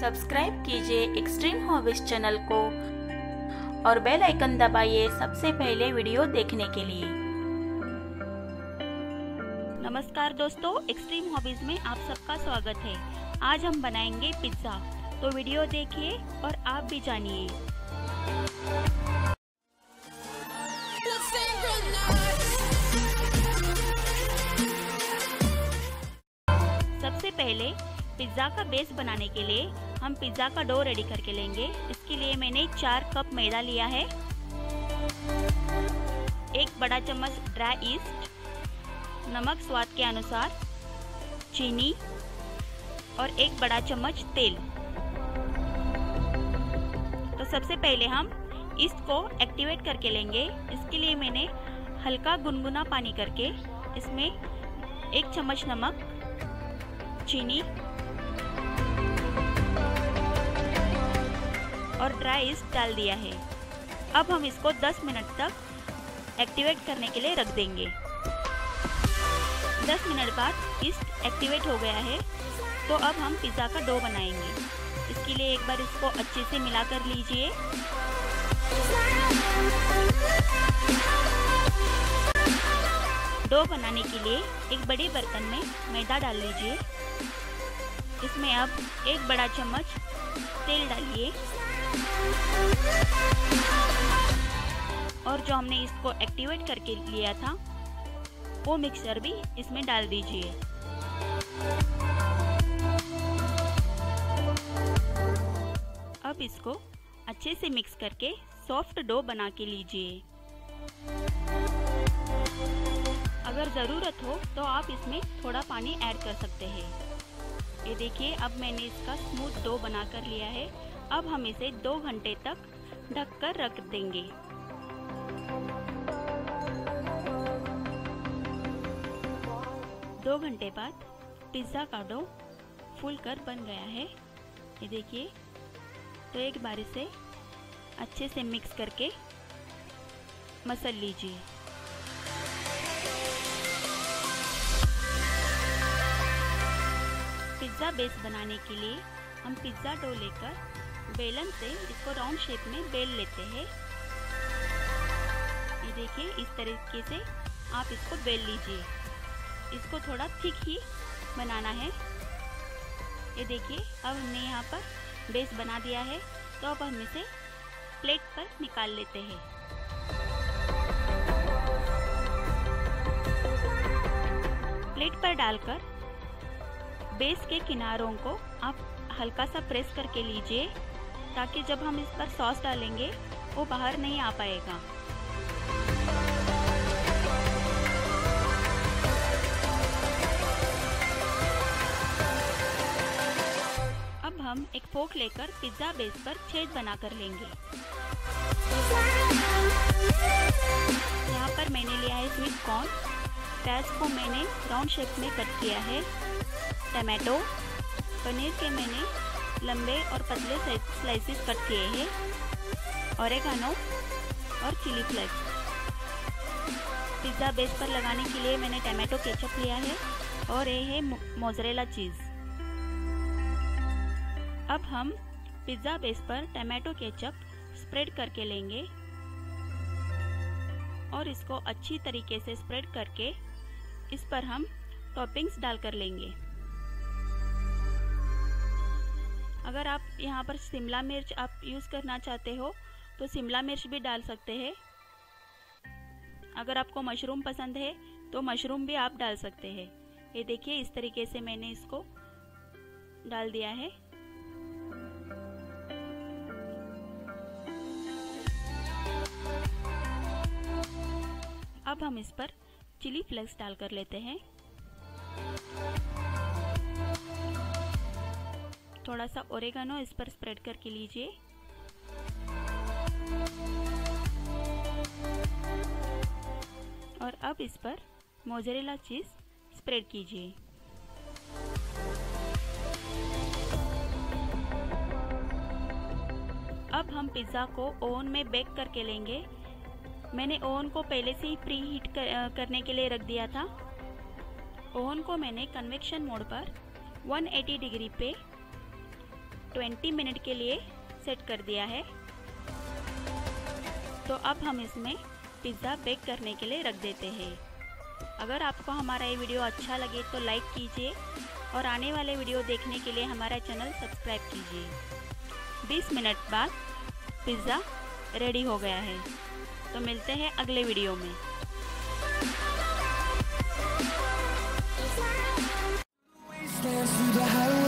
Subscribe कीजिए extreme hobbies channel को और बेल आइकन दबाइए सबसे पहले वीडियो देखने के लिए। नमस्कार दोस्तों एक्सट्रीम हॉबीज में आप सबका स्वागत है। आज हम बनाएँगे पिज़्ज़ा तो वीडियो देखिए और आप भी जानिए। सबसे पहले पिज़्ज़ा का बेस बनाने के लिए हम पिज़्ज़ा का डो रेडी करके लेंगे। इसके लिए मैंने चार कप मैदा लिया है। एक बड़ा चम्मच ड्राई ईस्ट नमक स्वाद के अनुसार, चीनी और एक बड़ा चम्मच तेल। तो सबसे पहले हम ईस्ट को एक्टिवेट करके लेंगे। इसके लिए मैंने हल्का गुनगुना पानी करके इसमें एक चम्मच नमक, चीनी और ड्राई ईस्ट डाल दिया है। अब हम इसको 10 मिनट तक एक्टिवेट करने के लिए रख देंगे। 10 मिनट बाद ईस्ट एक्टिवेट हो गया है। तो अब हम पिज़्ज़ा का डो बनाएँगे। इसके लिए एक बार इसको अच्छे से मिला कर लीजिए। डो बनाने के लिए एक बड़े बर्तन में मैदा डाल लीजिए। इसमें अब एक बड़ा चम्मच तेल डालिए। और जो हमने इसको एक्टिवेट करके लिया था, वो मिक्सर भी इसमें डाल दीजिए। अब इसको अच्छे से मिक्स करके सॉफ्ट डो बना के लीजिए। अगर ज़रूरत हो तो आप इसमें थोड़ा पानी ऐड कर सकते हैं। ये देखिए, अब मैंने इसका स्मूथ डो बना कर लिया है। अब हम इसे दो घंटे तक ढक कर रख देंगे। दो घंटे बाद पिज़्ज़ा का डो फूल कर बन गया है। ये देखिए तो एक बार इसे अच्छे से मिक्स करके मसल लीजिए। पिज़्ज़ा बेस बनाने के लिए हम पिज़्ज़ा डो लेकर बेलन से इसको राउंड शेप में बेल लेते हैं। ये देखिए, इस तरीके से आप इसको बेल लीजिए। इसको थोड़ा थिक ही बनाना है। ये देखिए, अब हमने यहाँ पर बेस बना दिया है। तो अब हम इसे प्लेट पर निकाल लेते हैं। प्लेट पर डालकर बेस के किनारों को आप हल्का सा प्रेस करके लीजिए। ताकि जब हम इस पर सॉस डालेंगे, वो बाहर नहीं आ पाएगा। अब हम एक फोक लेकर पिज़्ज़ा बेस पर छेद बना कर लेंगे। यहाँ पर मैंने लिया है स्वीट कॉर्न। प्याज को मैंने राउंड शेप में कट किया है। टमाटो, पनीर के मैंने लंबे और पतले स्लाइसेस कट किए हैं। औरेगानो और चिली फ्लेक्स पिज़्ज़ा बेस पर लगाने के लिए मैंने टमाटो केचप लिया है और ये है मोजरेला चीज़ अब हम पिज़्ज़ा बेस पर टमाटो केचप स्प्रेड करके लेंगे और इसको अच्छी तरीके से स्प्रेड करके इस पर हम टॉपिंग्स डाल कर लेंगे। अगर आप यहाँ पर शिमला मिर्च आप यूज़ करना चाहते हो तो शिमला मिर्च भी डाल सकते हैं। अगर आपको मशरूम पसंद है तो मशरूम भी आप डाल सकते हैं। ये देखिए, इस तरीके से मैंने इसको डाल दिया है। अब हम इस पर चिली फ्लेक्स डाल कर लेते हैं। थोड़ा सा ओरेगानो इस पर स्प्रेड करके लीजिए। और अब इस पर मोजरेला चीज़ स्प्रेड कीजिए। अब हम पिज़्ज़ा को ओवन में बेक करके लेंगे। मैंने ओवन को पहले से ही प्री हीट कर, करने के लिए रख दिया था। ओवन को मैंने कन्वेक्शन मोड पर 180 डिग्री पे 20 मिनट के लिए सेट कर दिया है। तो अब हम इसमें पिज़्ज़ा बेक करने के लिए रख देते हैं। अगर आपको हमारा ये वीडियो अच्छा लगे तो लाइक कीजिए और आने वाले वीडियो देखने के लिए हमारा चैनल सब्सक्राइब कीजिए। 20 मिनट बाद पिज़्ज़ा रेडी हो गया है। तो मिलते हैं अगले वीडियो में। Dance through the highway